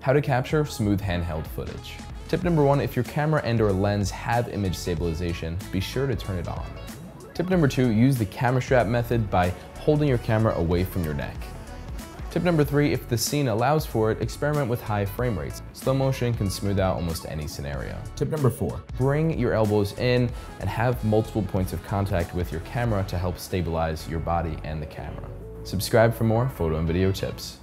How to capture smooth handheld footage. Tip number one, if your camera and or lens have image stabilization, be sure to turn it on. Tip number two, use the camera strap method by holding your camera away from your neck. Tip number three, if the scene allows for it, experiment with high frame rates. Slow motion can smooth out almost any scenario. Tip number four, Bring your elbows in and have multiple points of contact with your camera to help stabilize your body and the camera. Subscribe for more photo and video tips.